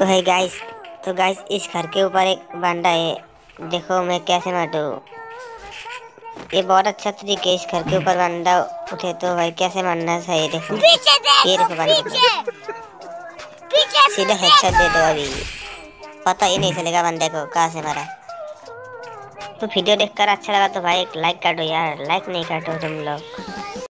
तो है गाइस तो गाइस इस घर के ऊपर एक बंडा है। देखो मैं कैसे मारू। ये बहुत अच्छा तरीके इस घर के ऊपर बंडा उठे तो भाई कैसे मारना सही देखो। ये देखो बंदा। सीधा हेडशॉट दे दो अभी। पता ही नहीं चलेगा बंदे को कहाँ से मारा। तो वीडियो देखकर अच्छा लगा तो भाई एक लाइक काटो यार। लाइक नहीं काटो तुम लोग।